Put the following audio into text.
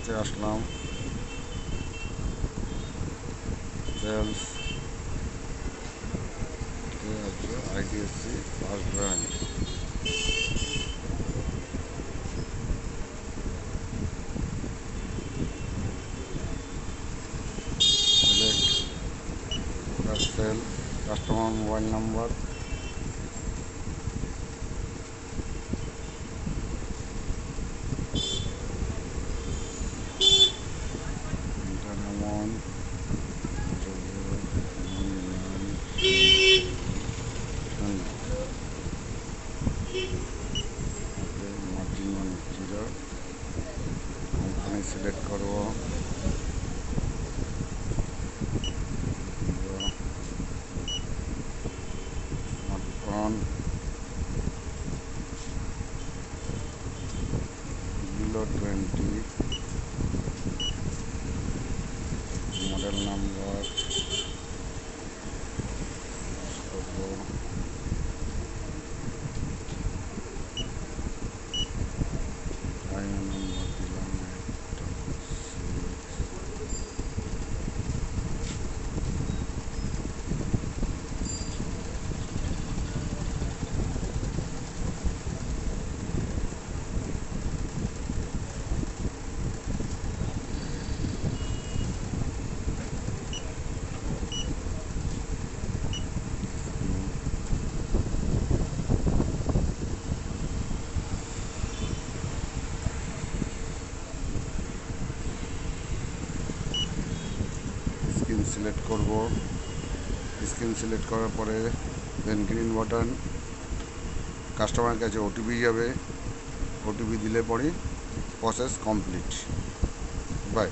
করতে আসলাম সেলস হচ্ছে IDFC First brand select sell customer mobile number company select করব। Twenty model number select করব। Screen select করার পরে দেন গ্রিন বাটন কাস্টমারের কাছে ওটিপি যাবে। ওটিপি দিলে পরে প্রসেস কমপ্লিট বাই